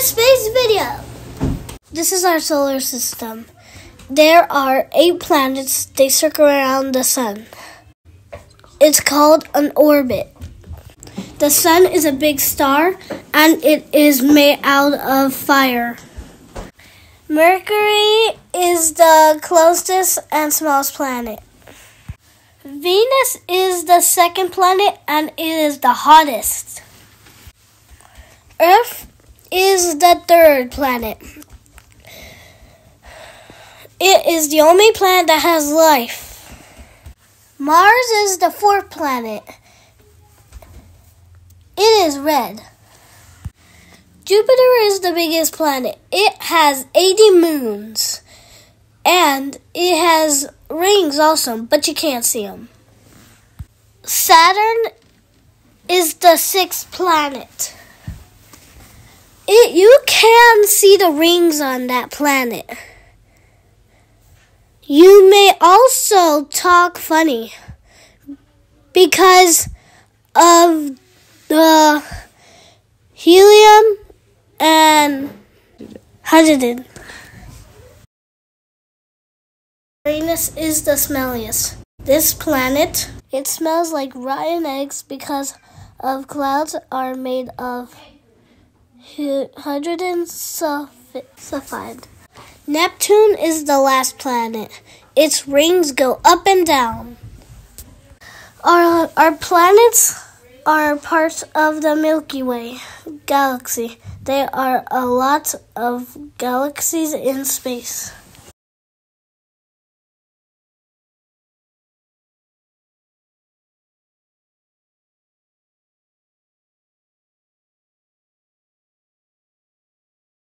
Space Video. This is our solar system. There are eight planets. They circle around the sun. It's called an orbit. The sun is a big star and it is made out of fire. Mercury is the closest and smallest planet. Venus is the second planet and it is the hottest. Earth is the third planet. It is the only planet that has life. Mars is the fourth planet. It is red. Jupiter is the biggest planet. It has 80 moons. And it has rings also, but you can't see them. Saturn is the sixth planet. It, you can see the rings on that planet. You may also talk funny because of the helium and hydrogen. Uranus is the smelliest. This planet, it smells like rotten eggs because of clouds are made of hydrogen sulfide. Neptune is the last planet. Its rings go up and down. Our, our planets are parts of the Milky Way galaxy. There are a lot of galaxies in space.